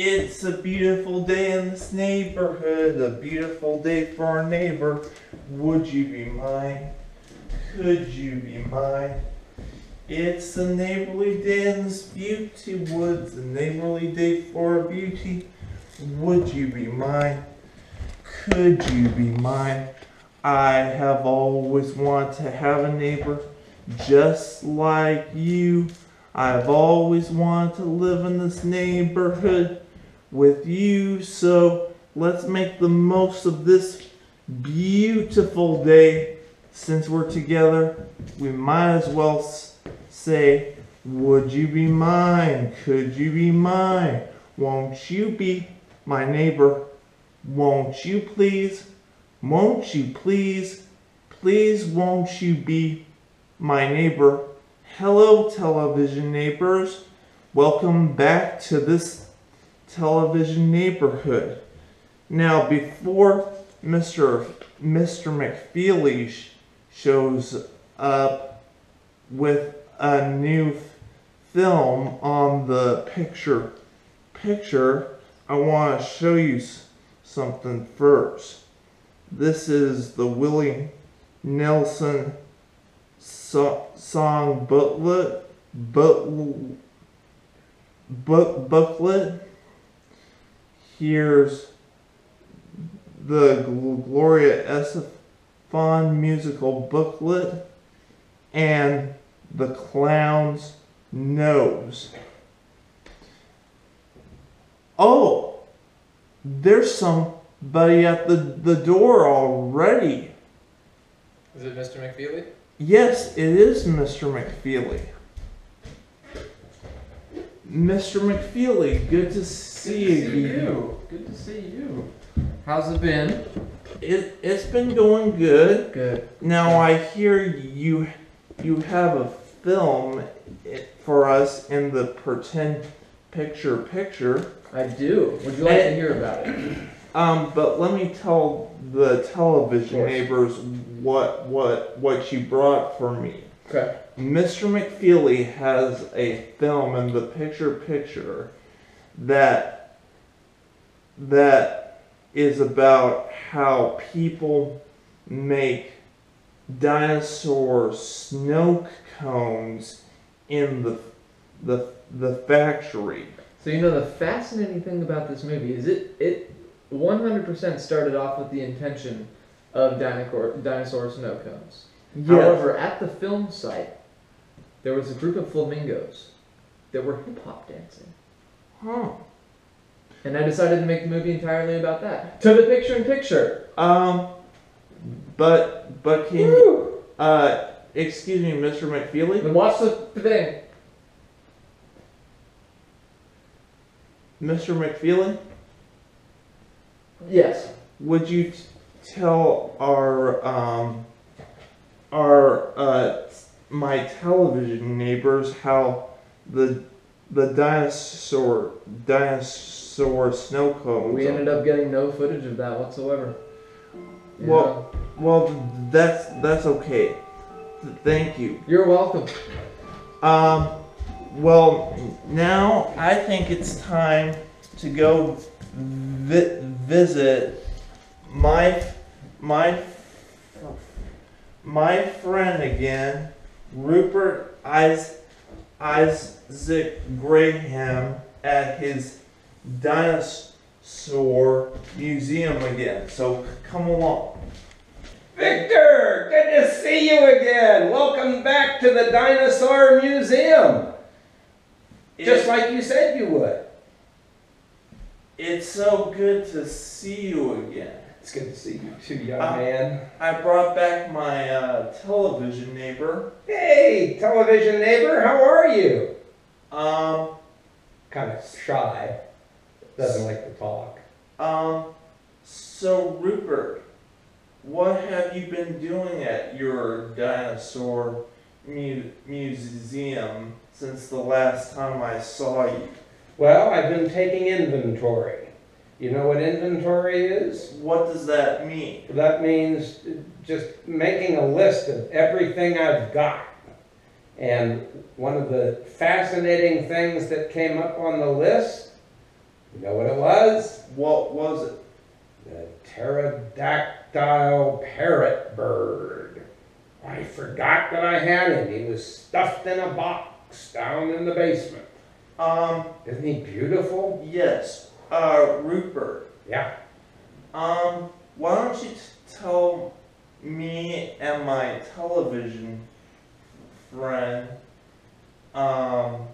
It's a beautiful day in this neighborhood, a beautiful day for our neighbor. Would you be mine? Could you be mine? It's a neighborly day in this beauty woods, a neighborly day for a beauty. Would you be mine? Could you be mine? I have always wanted to have a neighbor just like you. I've always wanted to live in this neighborhood with you, so let's make the most of this beautiful day. Since we're together, we might as well say, Would you be mine? Could you be mine? Won't you be my neighbor? Won't you please? Won't you please? Please, won't you be my neighbor? Hello, television neighbors. Welcome back to this television neighborhood. Now, before Mr. Mr. McFeely sh- shows up with a new film on the picture picture, I want to show you something first. This is the Willie Nelson so- song booklet, book, book booklet. Here's the Gloria Estefan musical booklet and the clown's nose. Oh, there's somebody at the, the door already. Is it Mr. McFeely? Yes, it is Mr. McFeely. Mr. McFeely, good to see Good to you. see you. Good to see you. How's it been? It, it's been going good. Good. Now I hear you you have a film for us in the pretend picture picture. I do. Would you like to hear about it? Um, but let me tell the television neighbors what what what you brought for me. Okay. Mr. McFeely has a film in the picture picture that that is about how people make dinosaur snow cones in the the the factory. So you know the fascinating thing about this movie is it it 100% started off with the intention of dinosaur dinosaur snow cones. However, at the film site, there was a group of flamingos that were hip hop dancing. Huh. And I decided to make the movie entirely about that. To the picture in picture. Um but but can Woo! uh excuse me, Mr. McFeely? Then watch the thing. Mr. McFeely? Yes. Would you t- tell our um, our uh, my television neighbors how the the dinosaur dinosaur snow cones? We ended up getting no footage of that whatsoever. You Well- know? well, that's that's okay. Thank you. you're welcome. Um, well, now I think it's time to go vi- visit my my my friend again, Rupert Is- Isaac Graham, at his dinosaur museum again. So come along. Victor, good to see you again. Welcome back to the Dinosaur Museum. Just like you said you would. it's so good to see you again. It's good to see you too, young Uh, man. I brought back my uh, television neighbor. Hey, television neighbor, how are you? Um, Kind of shy. Doesn't like to talk. um, so Rupert, what have you been doing at your dinosaur mu- museum since the last time I saw you? Well, I've been taking inventory. You know what inventory is? What does that mean? That means just making a list of everything I've got. And one of the fascinating things that came up on the list You know what it was? What was it? The pterodactyl parrot bird. I forgot that I had him. He was stuffed in a box down in the basement. Um, Isn't he beautiful? yes, uh, Rupert. Yeah. Um, why don't you t- tell me and my television friend, um,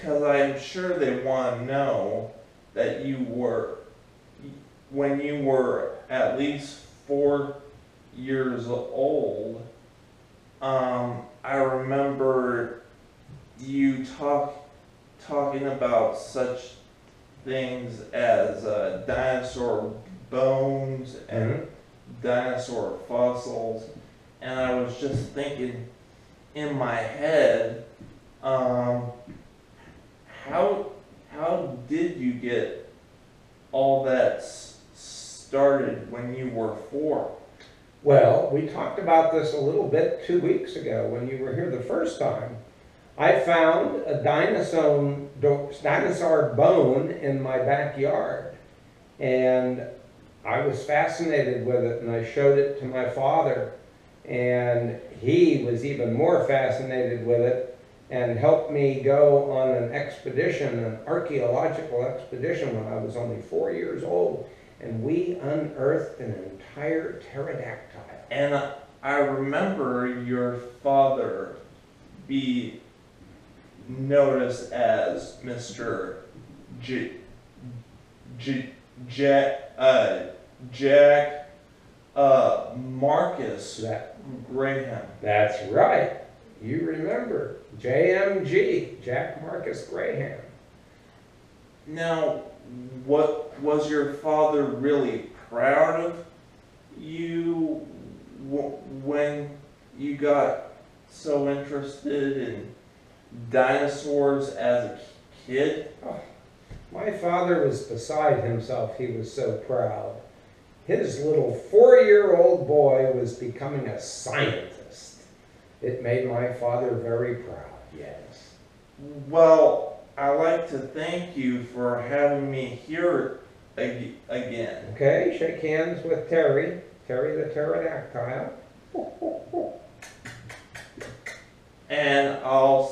cause I'm sure they wanna know that you were, when you were at least four years old, um, I remember you talk, talking about such things as uh, dinosaur bones and Mhm. dinosaur fossils, and I was just thinking in my head, um, how how did you get all that s- started when you were four? Well, we talked about this a little bit two weeks ago when you were here the first time. I found a dinosaur, dinosaur bone in my backyard. And I was fascinated with it and I showed it to my father. And he was even more fascinated with it and helped me go on an expedition, an archaeological expedition when I was only four years old. And we unearthed an entire pterodactyl. And I- I remember your father be noticed as Mr. J, J, Jack, uh, Jack, uh, Marcus That, Graham. that's right. You remember. JMG, Jack Marcus Graham. Now, what was your father really proud of you w- when you got so interested in dinosaurs as a kid? Oh, my father was beside himself. He was so proud. His little four year old boy was becoming a scientist. It made my father very proud, yes. Well, I'd like to thank you for having me here ag- again. Okay, shake hands with Terry. Terry the pterodactyl. And I'll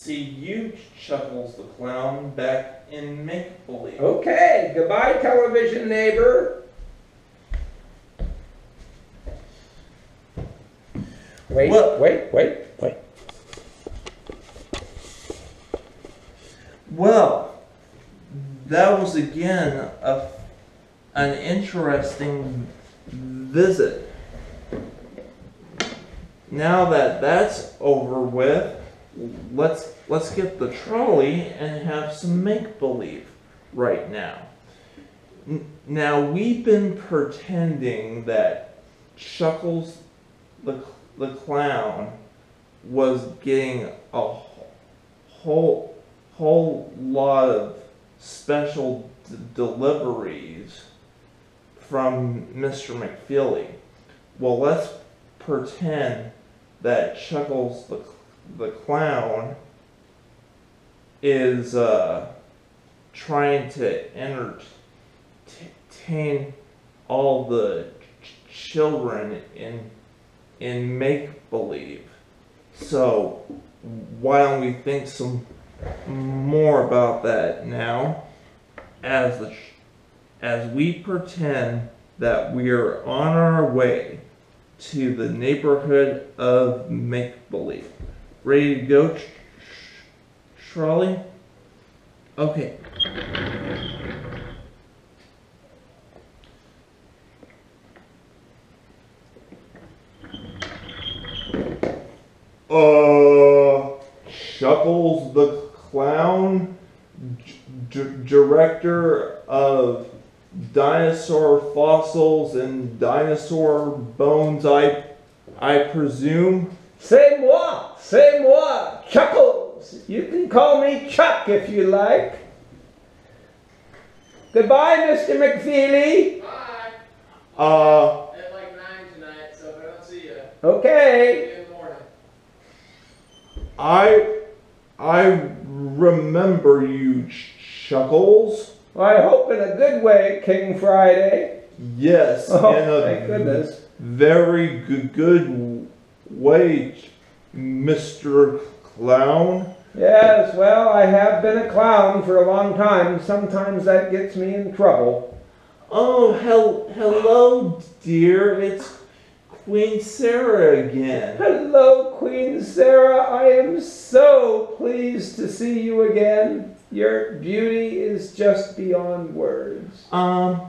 see you, Chuckles the Clown, back in Make Believe. Okay, goodbye, television neighbor. Wait, Well- wait, wait, wait. Well, that was again a, an interesting visit. Now that that's over with, let's let's get the trolley and have some make believe right now. Now we've been pretending that Chuckles the the clown was getting a whole whole lot of special d- deliveries from Mr. McFeely. Well, let's pretend that Chuckles the, the clown is uh, trying to entertain all the ch- children in in make believe. So why don't we think some more about that now as the as we pretend that we are on our way to the neighborhood of make believe. Ready to go, tr- tr- trolley? Okay. Uh, Chuckles the Clown, director of dinosaur fossils and dinosaur bones, I, I presume. Moi, c'est moi, Chuckles. You can call me Chuck if you like. Goodbye, Mr. McFeely. Bye. Uh, At like nine tonight, so if I don't see you, Okay. in the morning. I, I remember you, Chuckles? Well, I hope in a good way, King Friday. Yes, Oh, in a thank goodness. very good, good way, Mr. Clown. Yes, well, I have been a clown for a long time. Sometimes that gets me in trouble. Oh, hel- hello, dear. It's Queen Sarah again. Hello, Queen Sarah. I am so pleased to see you again. Your beauty is just beyond words. Um,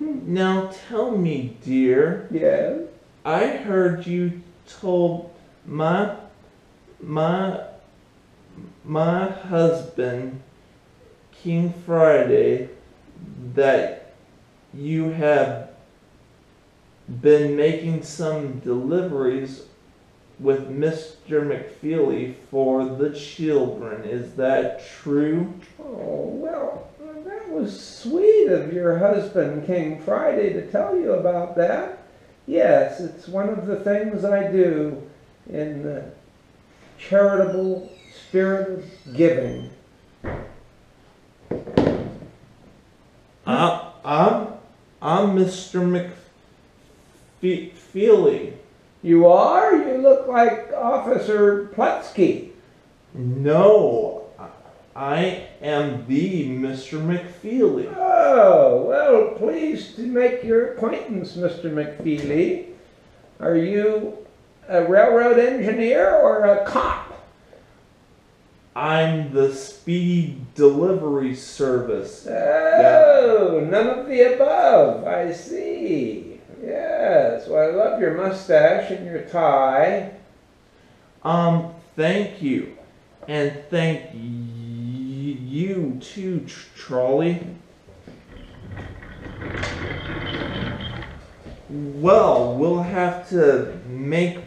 now tell me, dear. Yes. I heard you told my my my husband King Friday that you have been making some deliveries with Mr. McFeely for the children. Is that true? Oh, well, that was sweet of your husband, King Friday, to tell you about that. Yes, it's one of the things I do in the charitable spirit of giving. Uh, I'm, I'm I'm Mr. McFeely. You are? You look like Officer Plutsky. No, I am the Mr. McFeely. Oh, well, pleased to make your acquaintance, Mr. McFeely. Are you a railroad engineer or a cop? I'm the speedy delivery service. Oh, none of the above. I see. Yes. Well, I love your mustache and your tie. Um, thank you. And thank you too, Tr- Trolley. Well, we'll have to make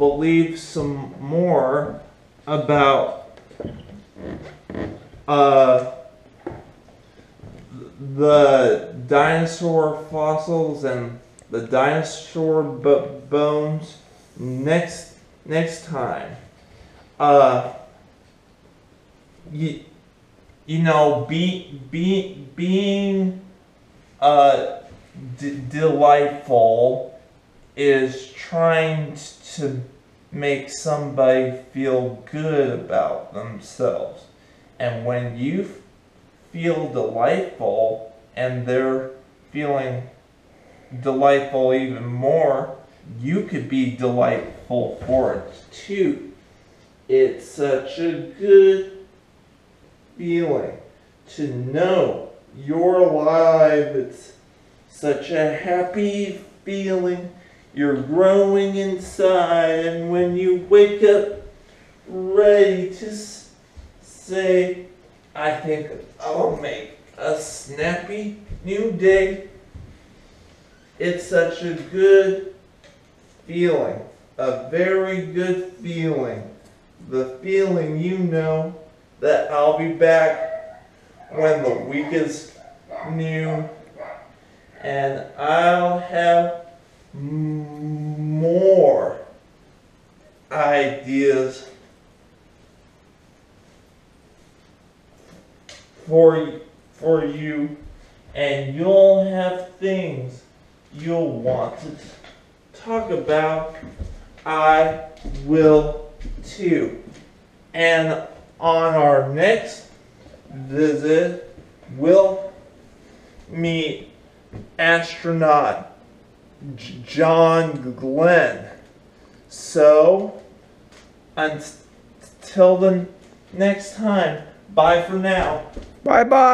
believe some more about uh the dinosaur fossils and the dinosaur bo- bones next next time. Uh you, you know be be being uh delightful is trying to make somebody feel good about themselves. And when you feel delightful and they're feeling delightful even more, you could be delightful for it too. It's such a good feeling to know you're alive. It's such a happy feeling. You're growing inside, and when you wake up ready to say, I think I'll make a snappy new day, it's such a good feeling. A very good feeling. The feeling you know that I'll be back when the week is new and I'll have more ideas for for you and you'll have things you'll want to talk about. I will too. And on our next visit we'll meet astronaut John Glenn. So, until the next time, bye for now. Bye bye.